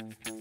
Thank you.